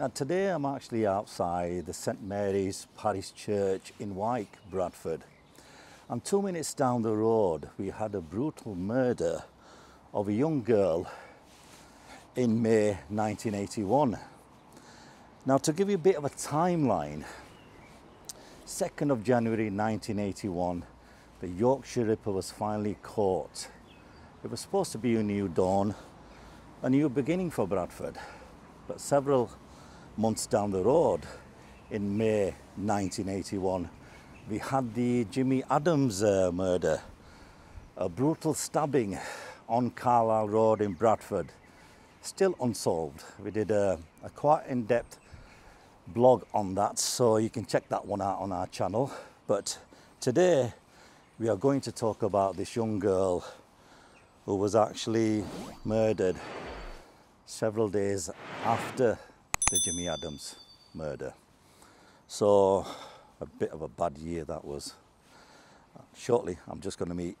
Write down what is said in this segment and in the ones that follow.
Now today I'm actually outside the St Mary's Parish Church in Wyke, Bradford. And two minutes down the road we had a brutal murder of a young girl in May 1981. Now to give you a bit of a timeline, 2nd of January 1981 the Yorkshire Ripper was finally caught. It was supposed to be a new dawn, a new beginning for Bradford. But several months down the road, in May 1981, we had the Jimmy Adams uh, murder, a brutal stabbing on Carlisle Road in Bradford, still unsolved. We did a, a quite in-depth blog on that, so you can check that one out on our channel. But today, we are going to talk about this young girl who was actually murdered several days after the Jimmy Adams murder. So a bit of a bad year that was. Shortly, I'm just going to meet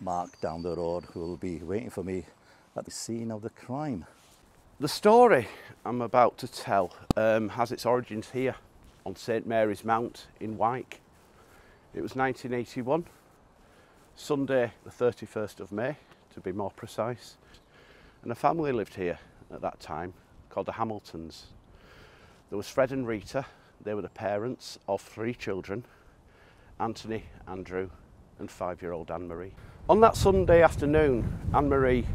Mark down the road who will be waiting for me at the scene of the crime. The story I'm about to tell um, has its origins here on St Mary's Mount in Wyke. It was 1981, Sunday the 31st of May to be more precise, and a family lived here at that time called the Hamiltons. There was Fred and Rita, they were the parents of three children, Anthony, Andrew and five-year-old Ann-Marie. On that Sunday afternoon, Ann-Marie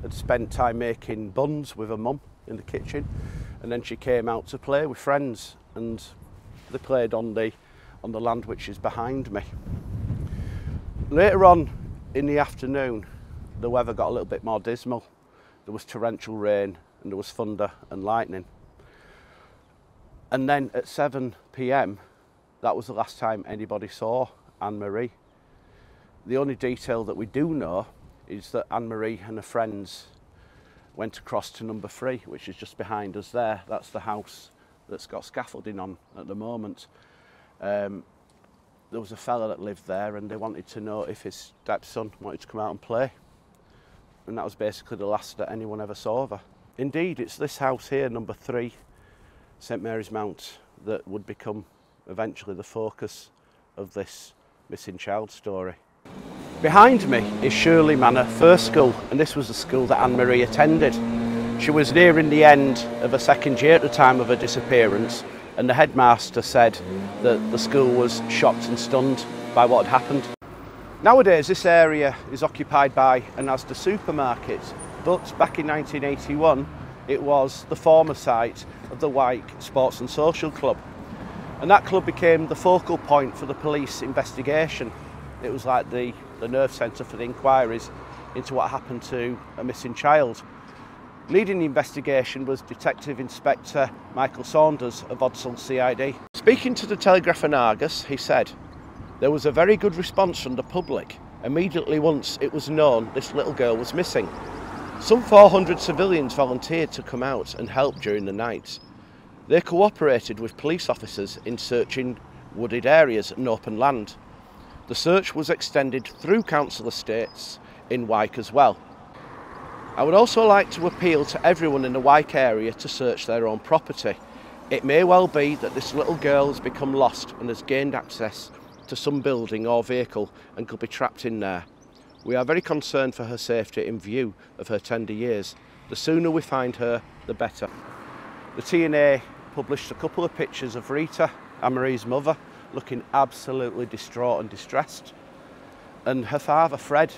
had spent time making buns with her mum in the kitchen and then she came out to play with friends and they played on the on the land which is behind me. Later on in the afternoon the weather got a little bit more dismal. There was torrential rain and there was thunder and lightning. And then at 7 pm, that was the last time anybody saw Ann Marie. The only detail that we do know is that Ann Marie and her friends went across to number three, which is just behind us there. That's the house that's got scaffolding on at the moment. Um, there was a fella that lived there and they wanted to know if his stepson wanted to come out and play. And that was basically the last that anyone ever saw of her. Indeed, it's this house here, number three, St Mary's Mount that would become eventually the focus of this missing child story. Behind me is Shirley Manor First School and this was the school that Ann-Marie attended. She was nearing the end of her second year at the time of her disappearance and the headmaster said that the school was shocked and stunned by what had happened. Nowadays this area is occupied by an Asda supermarket but back in 1981 it was the former site of the Wyke Sports and Social Club. And that club became the focal point for the police investigation. It was like the, the nerve centre for the inquiries into what happened to a missing child. Leading the investigation was Detective Inspector Michael Saunders of Odsal CID. Speaking to the Telegraph and Argus, he said, There was a very good response from the public immediately once it was known this little girl was missing. Some 400 civilians volunteered to come out and help during the night. They cooperated with police officers in searching wooded areas and open land. The search was extended through council estates in Wyke as well. I would also like to appeal to everyone in the Wyke area to search their own property. It may well be that this little girl has become lost and has gained access to some building or vehicle and could be trapped in there. We are very concerned for her safety in view of her tender years. The sooner we find her, the better. The T&A published a couple of pictures of Rita, Ann-Marie's mother, looking absolutely distraught and distressed. And her father, Fred,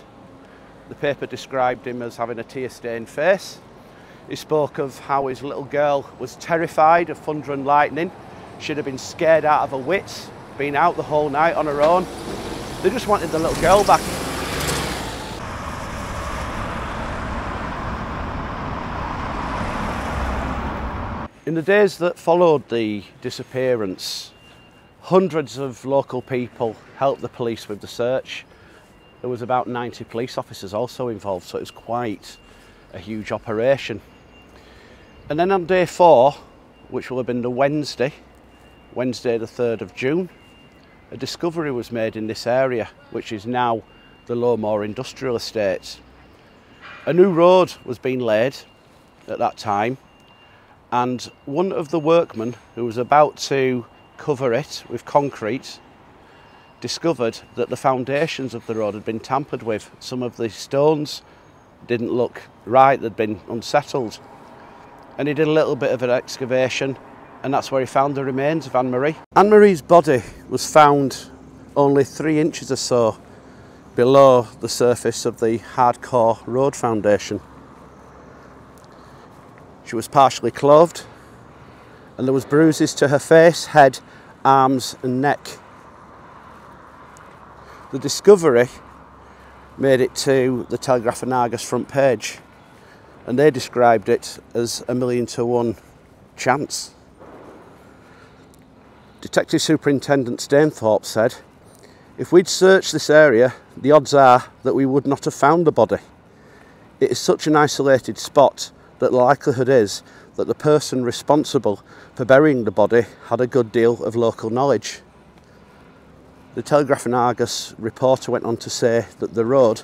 the paper described him as having a tear-stained face. He spoke of how his little girl was terrified of thunder and lightning. She'd have been scared out of her wits, been out the whole night on her own. They just wanted the little girl back. In the days that followed the disappearance, hundreds of local people helped the police with the search. There was about 90 police officers also involved, so it was quite a huge operation. And then on day four, which will have been the Wednesday, Wednesday the 3rd of June, a discovery was made in this area, which is now the Low Moor Industrial Estate. A new road was being laid at that time and one of the workmen who was about to cover it with concrete discovered that the foundations of the road had been tampered with. Some of the stones didn't look right, they'd been unsettled. And he did a little bit of an excavation, and that's where he found the remains of Ann Marie. Ann Marie's body was found only three inches or so below the surface of the hardcore road foundation. She was partially clothed, and there was bruises to her face, head, arms, and neck. The discovery made it to the Telegraph and Argus front page and they described it as a million to one chance. Detective Superintendent Stainthorpe said, if we'd searched this area, the odds are that we would not have found the body. It is such an isolated spot that the likelihood is that the person responsible for burying the body had a good deal of local knowledge. The Telegraph and Argus reporter went on to say that the road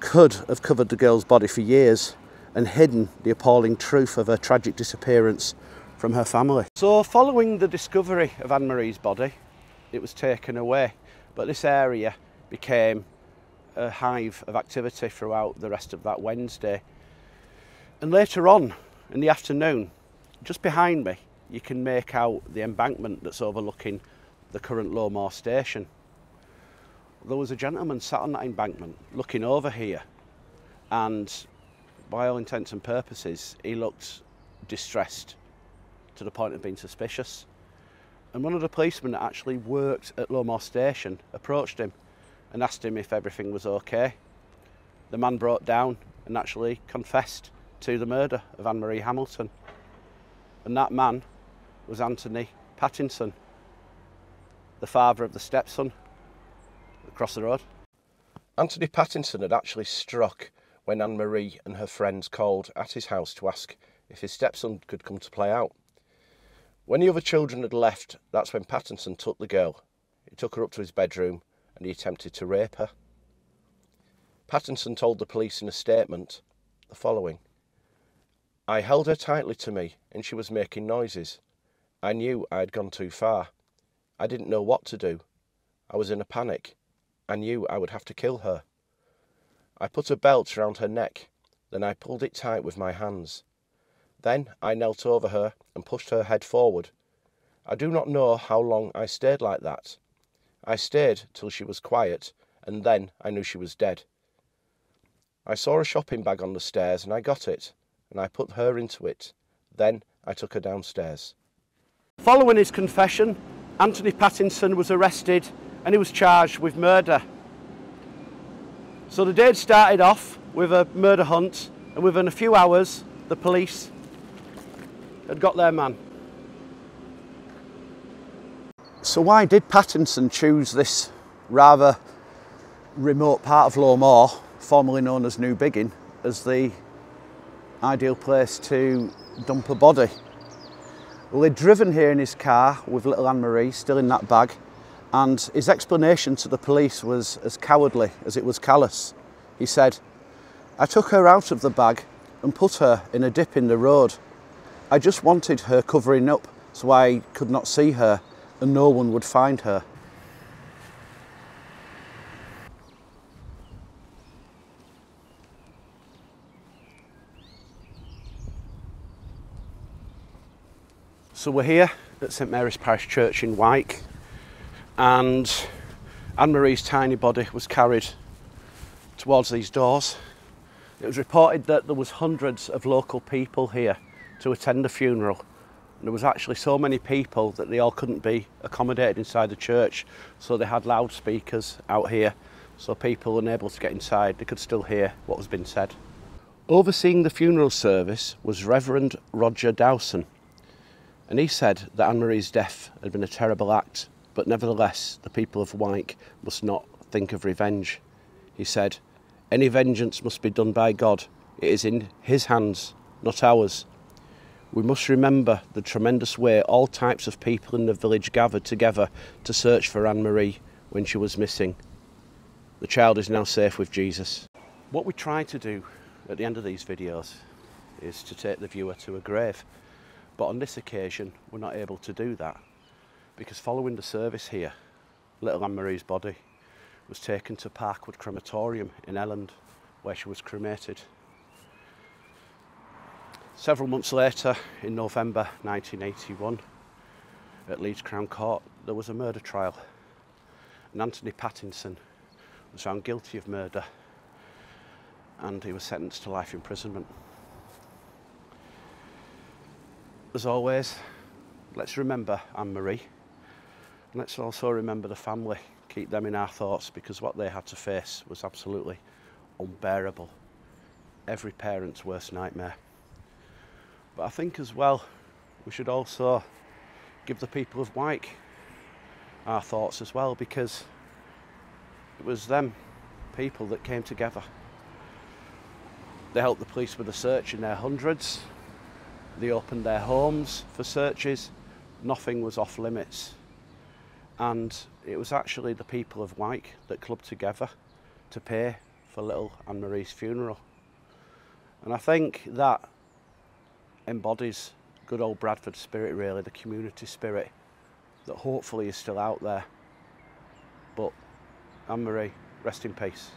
could have covered the girl's body for years and hidden the appalling truth of her tragic disappearance from her family. So following the discovery of Ann-Marie's body, it was taken away, but this area became a hive of activity throughout the rest of that Wednesday. And later on in the afternoon, just behind me, you can make out the embankment that's overlooking the current Low Moor station. There was a gentleman sat on that embankment looking over here and by all intents and purposes he looked distressed to the point of being suspicious. And one of the policemen that actually worked at Low Moor station approached him and asked him if everything was okay. The man broke down and actually confessed to the murder of Ann-Marie Hamilton. And that man was Anthony Pattison the father of the stepson across the road. Anthony Pattison had actually struck when Ann Marie and her friends called at his house to ask if his stepson could come to play out. When the other children had left, that's when Pattison took the girl. He took her up to his bedroom and he attempted to rape her. Pattison told the police in a statement the following I held her tightly to me and she was making noises. I knew I had gone too far. I didn't know what to do. I was in a panic. I knew I would have to kill her. I put a belt round her neck, then I pulled it tight with my hands. Then I knelt over her and pushed her head forward. I do not know how long I stayed like that. I stayed till she was quiet, and then I knew she was dead. I saw a shopping bag on the stairs and I got it, and I put her into it. Then I took her downstairs. Following his confession, Anthony Pattison was arrested and he was charged with murder. So the day started off with a murder hunt and within a few hours the police had got their man. So why did Pattison choose this rather remote part of Low Moor, formerly known as New Biggin, as the ideal place to dump a body? Well, he'd driven here in his car with little Ann-Marie still in that bag and his explanation to the police was as cowardly as it was callous. He said, I took her out of the bag and put her in a dip in the road. I just wanted her covering up so I could not see her and no one would find her. So we're here at St Mary's Parish Church in Wyke and Ann-Marie's tiny body was carried towards these doors. It was reported that there was hundreds of local people here to attend the funeral. And there was actually so many people that they all couldn't be accommodated inside the church. So they had loudspeakers out here so people unable to get inside, they could still hear what was being said. Overseeing the funeral service was Reverend Roger Dowson, and he said that Ann Marie's death had been a terrible act, but nevertheless, the people of Wyke must not think of revenge. He said, Any vengeance must be done by God. It is in His hands, not ours. We must remember the tremendous way all types of people in the village gathered together to search for Ann Marie when she was missing. The child is now safe with Jesus. What we try to do at the end of these videos is to take the viewer to a grave But on this occasion, we're not able to do that because following the service here, little Ann Marie's body was taken to Parkwood Crematorium in Elland, where she was cremated. Several months later, in November 1981, at Leeds Crown Court, there was a murder trial. And Anthony Pattison was found guilty of murder and he was sentenced to life imprisonment. As always, let's remember Ann Marie. And let's also remember the family, keep them in our thoughts because what they had to face was absolutely unbearable. Every parent's worst nightmare. But I think as well, we should also give the people of Wyke our thoughts as well because it was them people that came together. They helped the police with a search in their hundreds. They opened their homes for searches. Nothing was off limits. And it was actually the people of Wyke that clubbed together to pay for little Ann Marie's funeral. And I think that embodies good old Bradford spirit, really, the community spirit that hopefully is still out there. But Ann Marie, rest in peace.